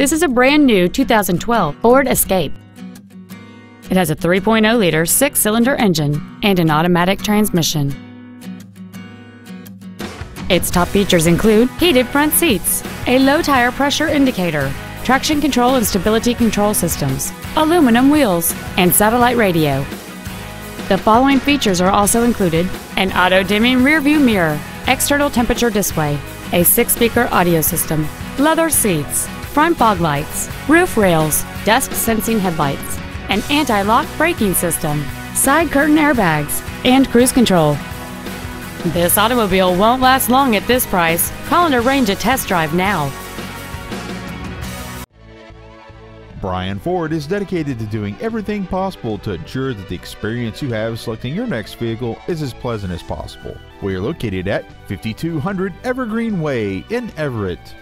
This is a brand new 2012 Ford Escape. It has a 3.0-liter six-cylinder engine and an automatic transmission. Its top features include heated front seats, a low tire pressure indicator, traction control and stability control systems, aluminum wheels, and satellite radio. The following features are also included an auto dimming rearview mirror, external temperature display, a six speaker audio system, leather seats, front fog lights, roof rails, dusk sensing headlights, an anti lock braking system, side curtain airbags, and cruise control. This automobile won't last long at this price. Call and arrange a test drive now. Brien Ford is dedicated to doing everything possible to ensure that the experience you have selecting your next vehicle is as pleasant as possible. We are located at 5200 Evergreen Way in Everett.